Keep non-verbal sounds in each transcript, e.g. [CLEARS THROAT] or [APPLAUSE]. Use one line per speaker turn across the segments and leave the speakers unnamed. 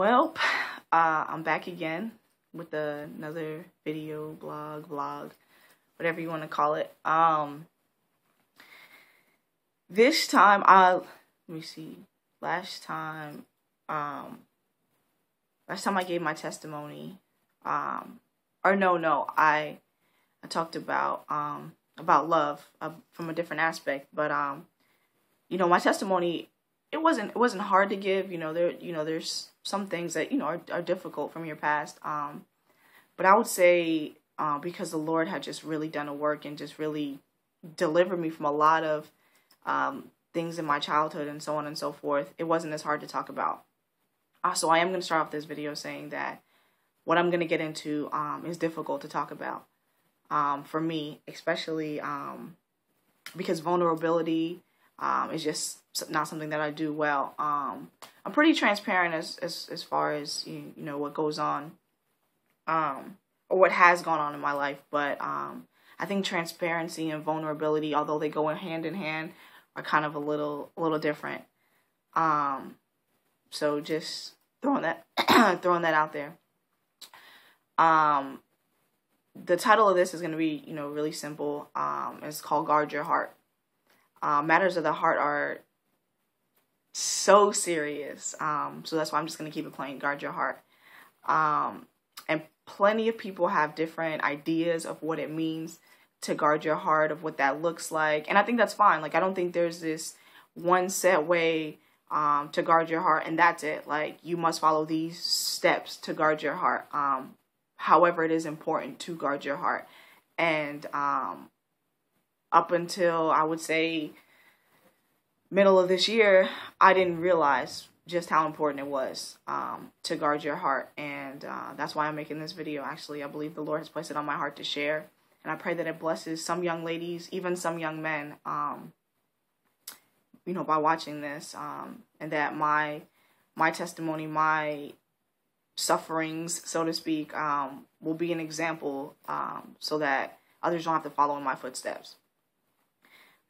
Well, [SIGHS] uh, I'm back again with another video, blog, vlog, whatever you want to call it. Um, this time, I let me see. Last time, um, last time I gave my testimony, um, or no, no, I I talked about um about love uh, from a different aspect, but um, you know, my testimony it wasn't it wasn't hard to give. You know, there you know there's some things that you know are, are difficult from your past. Um, but I would say uh, because the Lord had just really done a work and just really delivered me from a lot of um, things in my childhood and so on and so forth, it wasn't as hard to talk about. Uh, so I am going to start off this video saying that what I'm going to get into um, is difficult to talk about um, for me, especially um, because vulnerability um, is just not something that I do well. I'm pretty transparent as as as far as you, you know what goes on, um, or what has gone on in my life. But um, I think transparency and vulnerability, although they go in hand in hand, are kind of a little a little different. Um, so just throwing that [CLEARS THROAT] throwing that out there. Um, the title of this is going to be you know really simple. Um, it's called guard your heart. Uh, matters of the heart are so serious. Um, so that's why I'm just gonna keep it plain. Guard your heart. Um, and plenty of people have different ideas of what it means to guard your heart, of what that looks like, and I think that's fine. Like I don't think there's this one set way um, to guard your heart, and that's it. Like you must follow these steps to guard your heart. Um, however, it is important to guard your heart, and um, up until I would say middle of this year, I didn't realize just how important it was um, to guard your heart. And uh, that's why I'm making this video. Actually, I believe the Lord has placed it on my heart to share. And I pray that it blesses some young ladies, even some young men, um, you know, by watching this. Um, and that my my testimony, my sufferings, so to speak, um, will be an example um, so that others don't have to follow in my footsteps.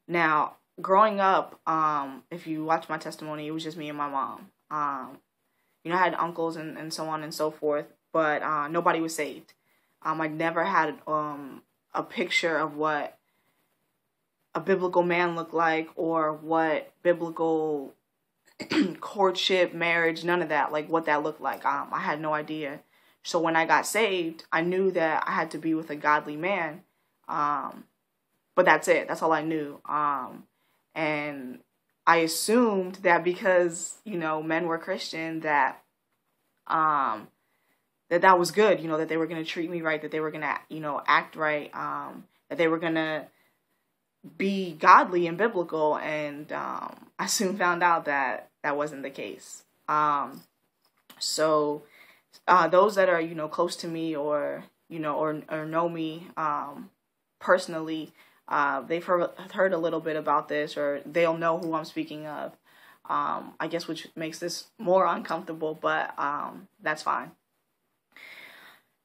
Now, growing up, um, if you watch my testimony, it was just me and my mom. Um, you know, I had uncles and, and so on and so forth, but uh, nobody was saved. Um, I never had um, a picture of what a biblical man looked like or what biblical [CLEARS THROAT] courtship, marriage, none of that, like what that looked like. Um, I had no idea. So when I got saved, I knew that I had to be with a godly man. Um, but that's it. That's all I knew. Um, and I assumed that because, you know, men were Christian that um that that was good, you know, that they were going to treat me right, that they were going to, you know, act right, um that they were going to be godly and biblical and um [LAUGHS] I soon found out that that wasn't the case. Um so uh those that are, you know, close to me or, you know, or or know me um personally uh, they've heard, heard a little bit about this or they'll know who I'm speaking of. Um, I guess which makes this more uncomfortable, but um, that's fine.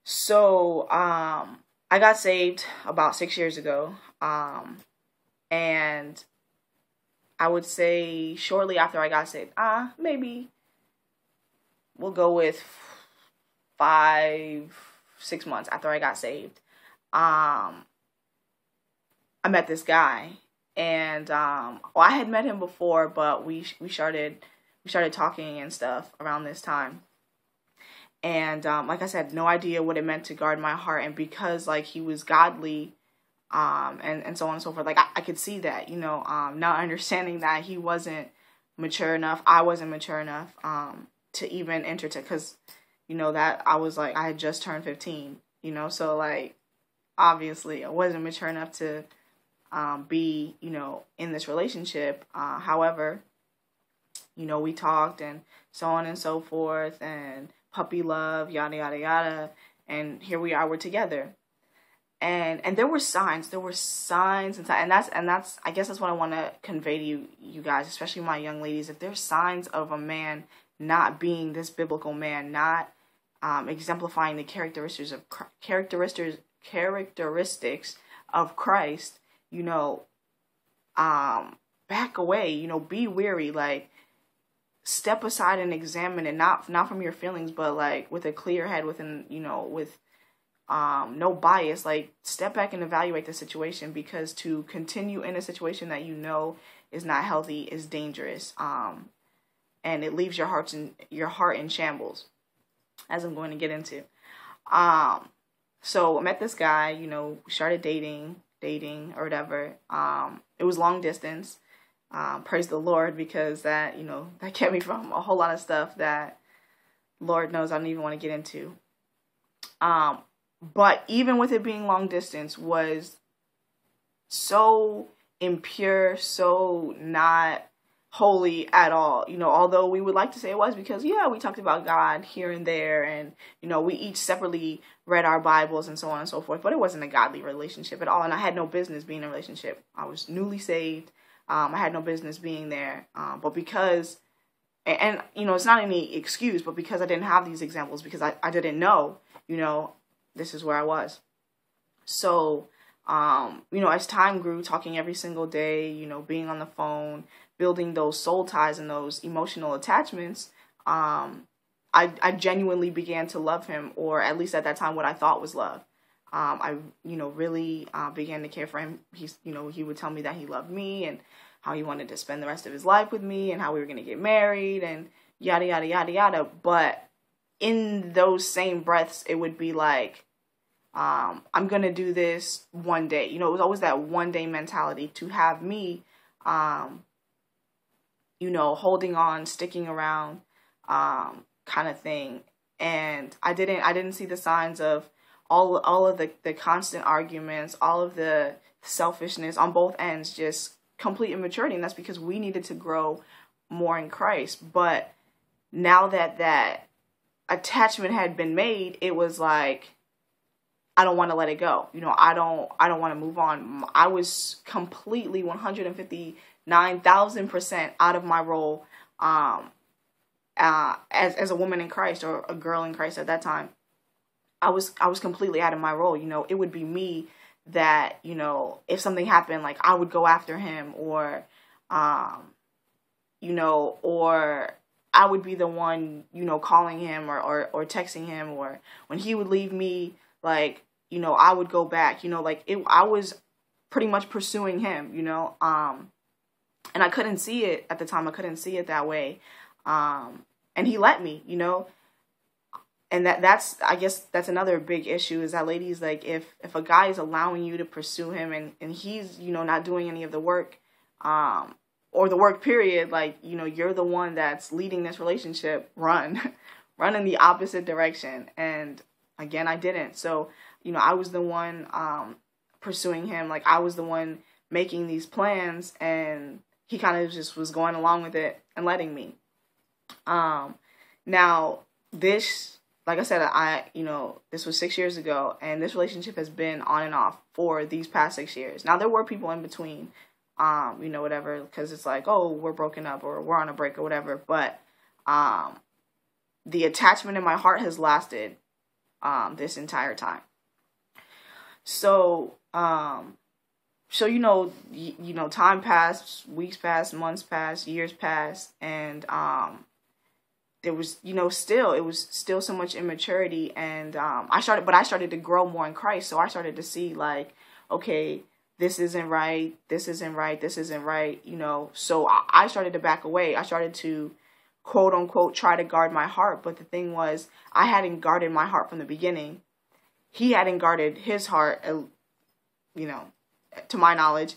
So um, I got saved about six years ago, um, and I would say shortly after I got saved, ah, uh, maybe we'll go with five, six months after I got saved. Um, I met this guy, and um, well, I had met him before, but we we started we started talking and stuff around this time. And um, like I said, no idea what it meant to guard my heart, and because like he was godly, um, and and so on and so forth. Like I, I could see that, you know, um, not [LAUGHS] understanding that he wasn't mature enough, I wasn't mature enough, um, to even enter to, because, you know, that I was like I had just turned fifteen, you know, so like obviously I wasn't mature enough to um, be, you know, in this relationship. Uh, however, you know, we talked and so on and so forth, and puppy love, yada yada yada, and here we are, we're together. And and there were signs, there were signs and and that's and that's I guess that's what I want to convey to you, you guys, especially my young ladies. If there's signs of a man not being this biblical man, not um, exemplifying the characteristics of characteristics characteristics of Christ, you know, um, back away, you know, be weary. Like, step aside and examine it not not from your feelings but like with a clear head within you know with um no bias like step back and evaluate the situation because to continue in a situation that you know is not healthy is dangerous um and it leaves your hearts in your heart in shambles as I'm going to get into um so I met this guy you know started dating dating or whatever um it was long distance um, praise the Lord because that you know [LAUGHS] that kept me from a whole lot of stuff that Lord knows I don't even want to get into. Um, but even with it being long distance, was so impure, so not holy at all. You know, although we would like to say it was because yeah, we talked about God here and there and you know, we each separately read our Bibles and so on and so forth, but it wasn't a godly relationship at all and I had no business being in a relationship. I was newly saved. Um, I had no business being there, um, but because, and, and, you know, it's not any excuse, but because I didn't have these examples, because I, I didn't know, you know, this is where I was. So, um, you know, as time grew, talking every single day, you know, being on the phone, building those soul ties and those emotional attachments, um, I, I genuinely began to love him, or at least at that time, what I thought was love. Um, I, you know, really uh, began to care for him. He's, you know, he would tell me that he loved me and how he wanted to spend the rest of his life with me and how we were going to get married and yada, yada, yada, yada. But in those same breaths, it would be like, um, I'm going to do this one day. You know, it was always that one day mentality to have me, um, you know, holding on, sticking around, um, kind of thing. And I didn't, I didn't see the signs of, all all of the, the constant arguments, all of the selfishness on both ends, just complete immaturity. And that's because we needed to grow more in Christ. But now that that attachment had been made, it was like I don't want to let it go. You know, I don't I don't want to move on. I was completely 159,000% out of my role um uh as as a woman in Christ or a girl in Christ at that time. I was I was completely out of my role. You know, it would be me that you know if something happened, like I would go after him, or um, you know, or I would be the one you know calling him or or or texting him, or when he would leave me, like you know, I would go back. You know, like it. I was pretty much pursuing him. You know, um, and I couldn't see it at the time. I couldn't see it that way. Um, and he let me. You know and that that's I guess that's another big issue is that ladies like if if a guy is allowing you to pursue him and and he's you know not doing any of the work um or the work period like you know you're the one that's leading this relationship run [LAUGHS] run in the opposite direction and again I didn't so you know I was the one um pursuing him like I was the one making these plans and he kind of just was going along with it and letting me um now this like I said, I you know this was six years ago, and this relationship has been on and off for these past six years. Now there were people in between, um, you know, whatever, because it's like, oh, we're broken up or we're on a break or whatever. But um, the attachment in my heart has lasted um, this entire time. So, um, so you know, y- you know, time passed, weeks passed, months passed, years passed, and um, there was you know still it was still so much immaturity and um, i started but i started to grow more in christ. So i started to see like okay this isn't right this isn't right this isn't right you know. So I, I started to back away. I started to quote unquote try to guard my heart. But the thing was i hadn't guarded my heart from the beginning. He hadn't guarded his heart you know to my knowledge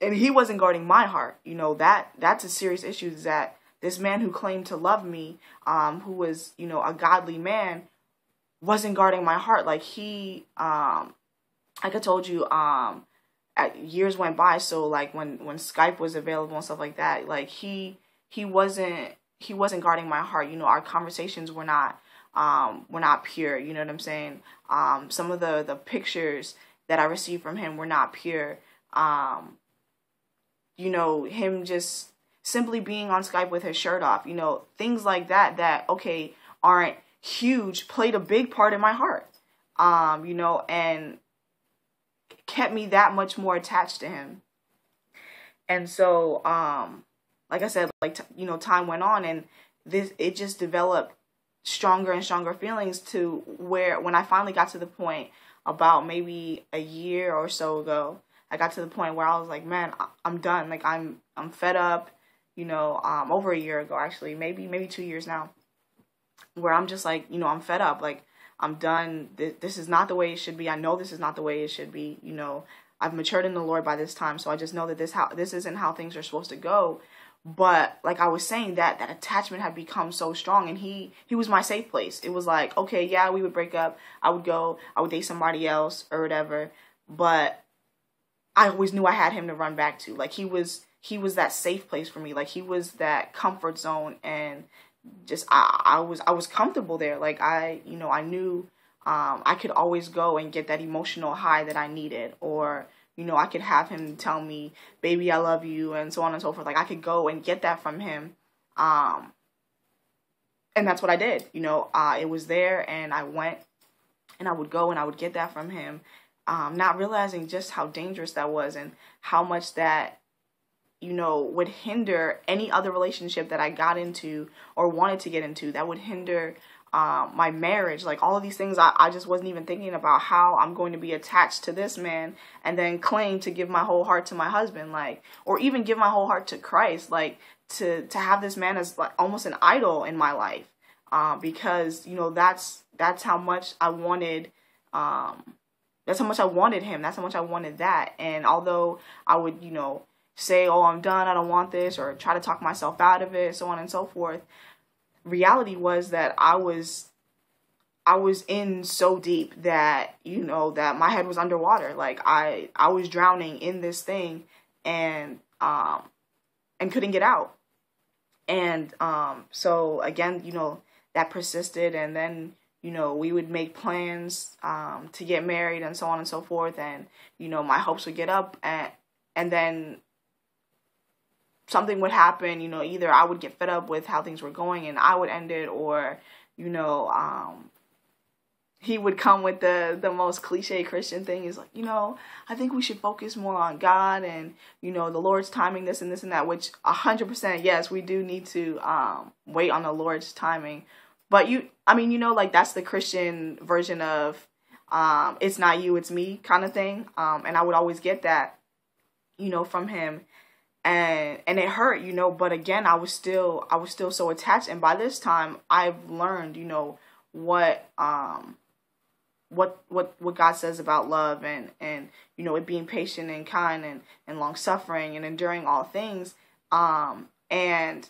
and he wasn't guarding my heart you know that that's a serious issue Is that this man who claimed to love me, um, who was, you know, a godly man, wasn't guarding my heart. Like he, um, like I told you, um, years went by. So like when, when Skype was available and stuff like that, like he, he wasn't, he wasn't guarding my heart. You know, our conversations were not, um, were not pure. You know what I'm saying? Um, some of the, the pictures that I received from him were not pure. Um, you know, him just simply being on Skype with his shirt off, you know, things like that that okay aren't huge played a big part in my heart. Um, you know, and kept me that much more attached to him. And so um like I said, like you know, time went on and this it just developed stronger and stronger feelings to where when I finally got to the point about maybe a year or so ago, I got to the point where I was like, man, I'm done. Like I'm I'm fed up. You know, um, over a year ago actually, maybe maybe two years now, where I'm just like, you know, I'm fed up. Like I'm done. This is not the way it should be. I know this is not the way it should be. You know, I've matured in the Lord by this time, so I just know that this how this isn't how things are supposed to go. But like I was saying, that that attachment had become so strong, and he he was my safe place. It was like, okay, yeah, we would break up. I would go. I would date somebody else or whatever. But I always knew I had him to run back to. Like he was he was that safe place for me. Like he was that comfort zone, and just I I was I was comfortable there. Like I you know I knew um, I could always go and get that emotional high that I needed, or you know, I could have him tell me, "Baby, I love you," and so on and so forth. Like I could go and get that from him, um, and that's what I did. You know, uh, it was there, and I went, and I would go and I would get that from him, um, not realizing just how dangerous that was and how much that you know would hinder any other relationship that I got into or wanted to get into. That would hinder um, my marriage, like all of these things, I, I just wasn't even thinking about how I'm going to be attached to this man and then claim to give my whole heart to my husband, like, or even give my whole heart to Christ, like, to to have this man as like almost an idol in my life, uh, because you know that's that's how much I wanted, um, that's how much I wanted him, that's how much I wanted that, and although I would, you know, say, oh, I'm done, I don't want this, or try to talk myself out of it, so on and so forth reality was that I was I was in so deep that you know that my head was underwater. Like I I was drowning in this thing and um and couldn't get out. And um so again, you know, that persisted and then you know, we would make plans um to get married and so on and so forth and you know, my hopes would get up and and then something would happen, you know, either I would get fed up with how things were going and I would end it or, you know, um, he would come with the the most cliche Christian thing is like, you know, I think we should focus more on God and, you know, the Lord's timing this and this and that, which a hundred percent, yes, we do need to um, wait on the Lord's timing. But you I mean, you know, like that's the Christian version of um, it's not you, it's me kind of thing. Um, and I would always get that, you know, from him and and it hurt you know but again i was still i was still so attached. And by this time i've learned you know what um what what what god says about love and and you know it being patient and kind and and long suffering and enduring all things. Um and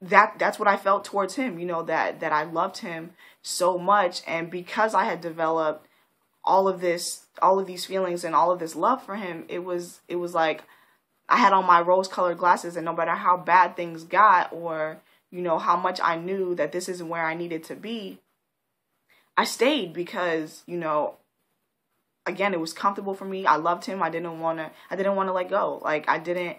that that's what i felt towards him you know that that i loved him so much. And because i had developed all of this all of these feelings and all of this love for him it was it was like I had on my rose colored glasses and no matter how bad things got or, you know, how much I knew that this isn't where I needed to be, I stayed because, you know, again, it was comfortable for me. I loved him. I didn't want to I didn't want to let go. Like I didn't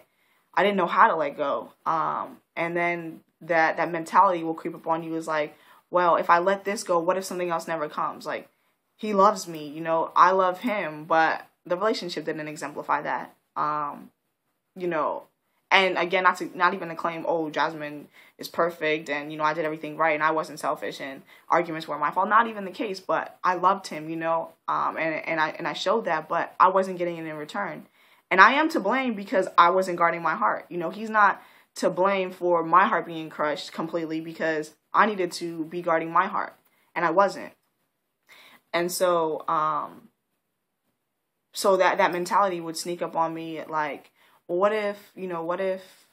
I didn't know how to let go. Um and then that that mentality will creep up on you is like, well, if I let this go, what if something else never comes? Like he loves me, you know, I love him, but the relationship didn't exemplify that. Um you know, and again, not to not even to claim, oh, Jasmine is perfect and you know I did everything right and I wasn't selfish and arguments were my fault. Not even the case, but I loved him, you know, um, and and I and I showed that, but I wasn't getting it in return, and I am to blame because I wasn't guarding my heart. You know, he's not to blame for my heart being crushed completely because I needed to be guarding my heart and I wasn't, and so um, so that that mentality would sneak up on me like what if, you know, what if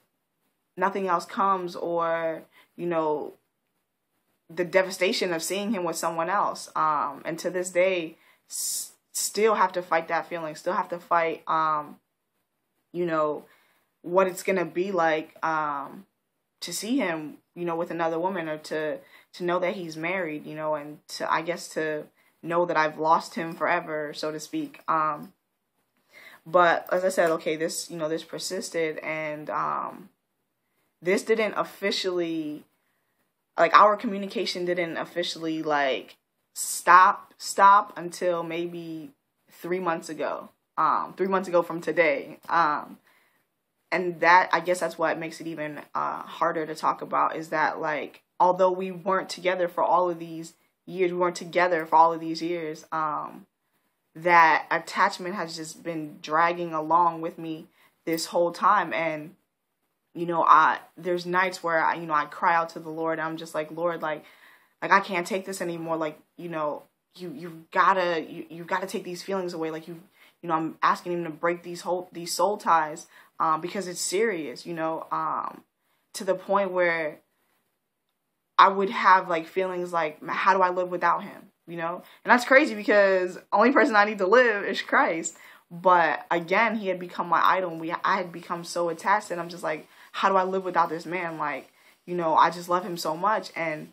nothing else comes or, you know, the devastation of seeing him with someone else. Um, and to this day, s- still have to fight that feeling, still have to fight, um, you know, what it's going to be like, um, to see him, you know, with another woman or to, to know that he's married, you know, and to, I guess to know that I've lost him forever, so to speak. Um, but as I said, okay, this you know this persisted, and um, this didn't officially like our communication didn't officially like stop stop until maybe three months ago. Um, three months ago from today. Um, and that I guess that's what makes it even uh, harder to talk about is that like although we weren't together for all of these years, we weren't together for all of these years. Um, that attachment has just been dragging along with me this whole time, and you know, I there's nights where I you know I cry out to the Lord. I'm just like Lord, like like I can't take this anymore. Like you know, you you've gotta you you gotta take these feelings away. Like you you know, I'm asking him to break these whole these soul ties um, because it's serious. You know, um, to the point where I would have like feelings like, how do I live without him? You know, and that's crazy because only person I need to live is Christ. But again, he had become my idol, and we I had become so attached, and I'm just like, how do I live without this man? Like, you know, I just love him so much, and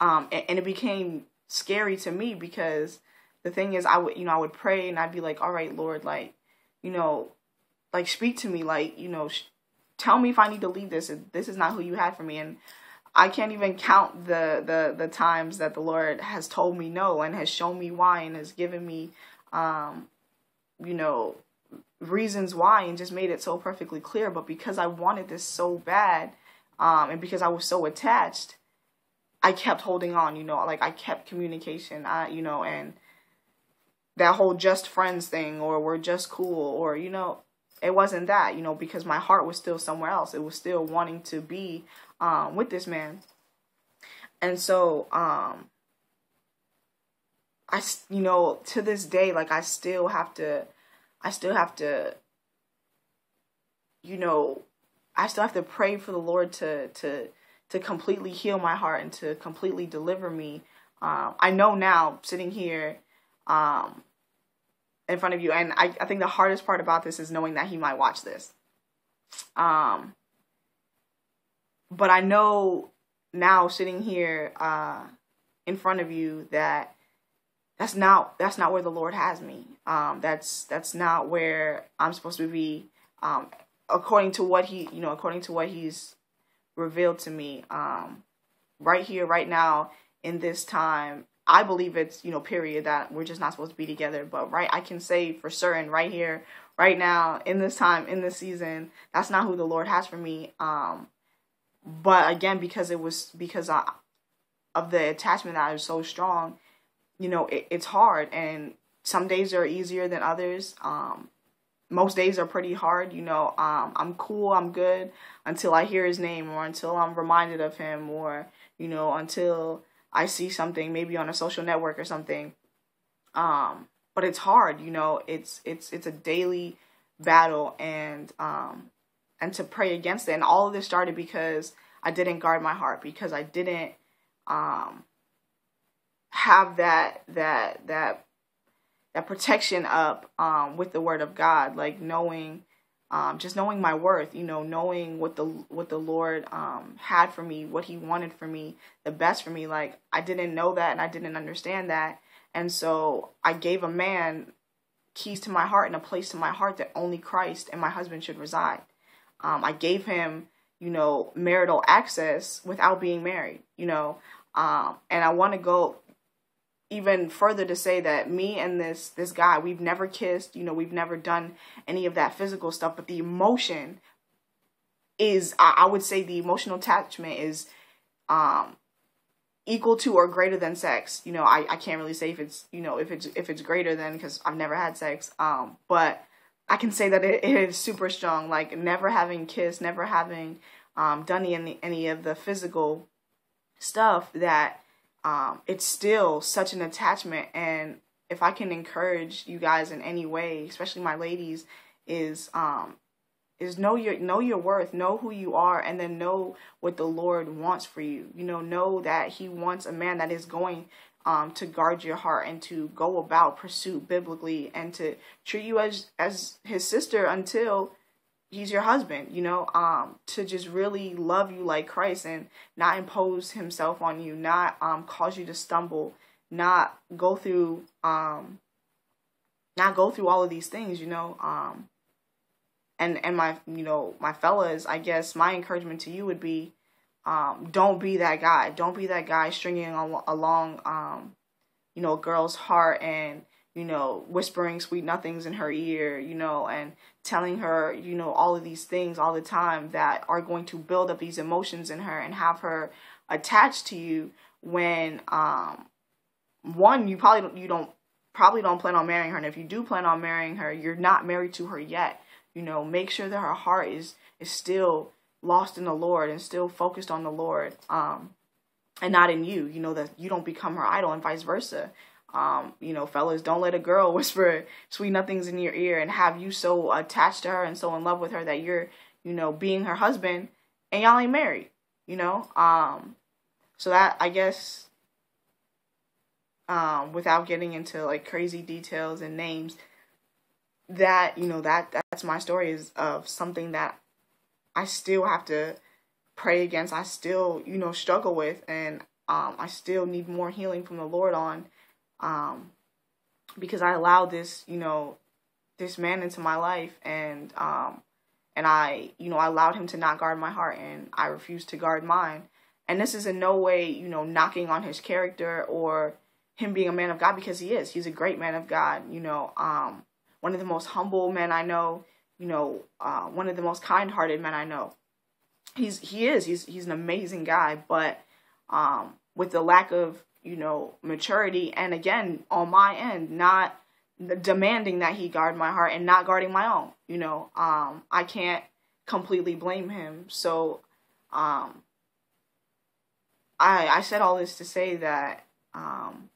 um, and, and it became scary to me because the thing is, I would, you know, I would pray and I'd be like, all right, Lord, like, you know, like speak to me, like, you know, tell me if I need to leave this. This is not who you had for me, and I can't even count the the the times that the Lord has told me no and has shown me why and has given me, um, you know, reasons why and just made it so perfectly clear. But because I wanted this so bad, um, and because I was so attached, I kept holding on. You know, like I kept communication. I, you know, and that whole just friends thing or we're just cool or you know it wasn't that you know because my heart was still somewhere else. It was still wanting to be um, with this man. And so um i you know to this day like i still have to i still have to you know i still have to pray for the lord to to to completely heal my heart and to completely deliver me. Um, i know now sitting here um, in front of you. And I, I think the hardest part about this is knowing that he might watch this. Um, but I know now sitting here uh, in front of you that that's not that's not where the Lord has me. Um, that's that's not where I'm supposed to be. Um, according to what he you know according to what he's revealed to me um, right here right now in this time I believe it's, you know, period, that we're just not supposed to be together. But, right, I can say for certain right here, right now, in this time, in this season, that's not who the Lord has for me. Um, but again, because it was, because I, of the attachment that is so strong, you know, it, it's hard. And some days are easier than others. Um, most days are pretty hard, you know. Um, I'm cool, I'm good until I hear his name or until I'm reminded of him or, you know, until I see something maybe on a social network or something. Um, but it's hard, you know. It's it's it's a daily battle, and um, and to pray against it. And all of this started because I didn't guard my heart because I didn't um have that that that that protection up um with the word of God, like knowing um, just knowing my worth, you know, knowing what the what the Lord um, had for me, what He wanted for me, the best for me. Like I didn't know that, and I didn't understand that, and so I gave a man keys to my heart and a place to my heart that only Christ and my husband should reside. Um, I gave him, you know, marital access without being married, you know, um, and I want to go even further to say that me and this this guy we've never kissed you know we've never done any of that physical stuff but the emotion is i, would say the emotional attachment is um equal to or greater than sex. You know i, I can't really say if it's you know if it's if it's greater than because i've never had sex um but i can say that it, it is super strong. Like never having kissed never having um done any any of the physical stuff that um, it's still such an attachment. And if I can encourage you guys in any way, especially my ladies, is um, is know your know your worth, know who you are, and then know what the Lord wants for you. You know, know that He wants a man that is going um, to guard your heart and to go about pursuit biblically and to treat you as as His sister until he's your husband, you know, um, to just really love you like Christ and not impose himself on you, not um cause you to stumble, not go through um not go through all of these things, you know. Um and and my you know, my fellas, I guess my encouragement to you would be um don't be that guy. Don't be that guy stringing along um you know, a girl's heart and you know, whispering sweet nothings in her ear, you know, and telling her, you know, all of these things all the time that are going to build up these emotions in her and have her attached to you when um one you probably don't, you don't probably don't plan on marrying her. And if you do plan on marrying her you're not married to her yet. You know make sure that her heart is is still lost in the lord and still focused on the lord um and not in you you know that you don't become her idol and vice versa um, you know, fellas, don't let a girl [LAUGHS] whisper sweet nothings in your ear and have you so attached to her and so in love with her that you're, you know, being her husband and y'all ain't married, you know? Um, so that I guess um, without getting into like crazy details and names, that you know that that's my story is of something that I still have to pray against. I still you know struggle with, and um, I still need more healing from the Lord on um, because I allowed this, you know, this man into my life, and um, and I, you know, I allowed him to not guard my heart, and I refused to guard mine. And this is in no way, you know, knocking on his character or him being a man of God because he is. He's a great man of God. You know, um, one of the most humble men I know. You know, uh, one of the most kind-hearted men I know. He's he is. He's he's an amazing guy, but um, with the lack of you know, maturity. And again, on my end, not demanding that he guard my heart and not guarding my own. You know, um, I can't completely blame him. So, um, I I said all this to say that um,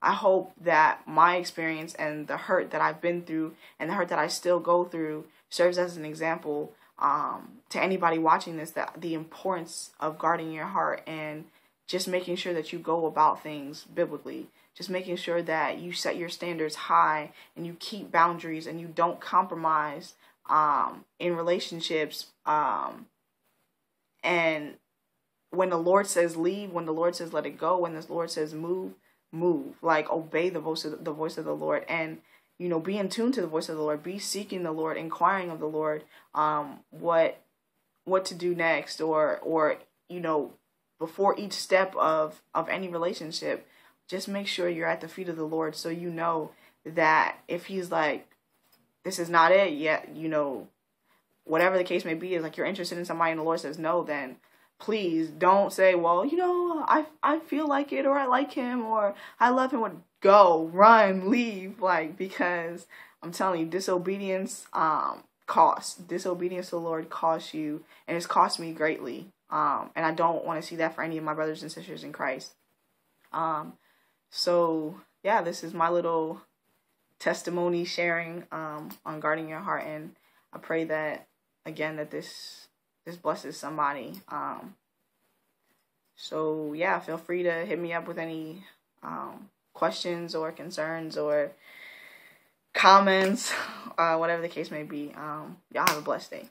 I hope that my experience and the hurt that I've been through and the hurt that I still go through serves as an example um, to anybody watching this that the importance of guarding your heart and just making sure that you go about things biblically. Just making sure that you set your standards high and you keep boundaries and you don't compromise um, in relationships um, and when the lord says leave when the lord says let it go when the lord says move move. Like obey the voice of the, the voice of the lord. And you know be in tune to the voice of the lord. Be seeking the lord inquiring of the lord um, what what to do next or or you know before each step of of any relationship just make sure you're at the feet of the lord so you know that if he's like this is not it yet you know whatever the case may be is like you're interested in somebody and the lord says no then please don't say well you know i i feel like it or i like him or i love him or go run leave like because i'm telling you disobedience um costs. Disobedience to the lord costs you and it's cost me greatly um, and I don't want to see that for any of my brothers and sisters in Christ. Um, so yeah, this is my little testimony sharing um, on guarding your heart, and I pray that again that this this blesses somebody. Um, so yeah, feel free to hit me up with any um, questions or concerns or comments, uh, whatever the case may be. Um, y'all have a blessed day.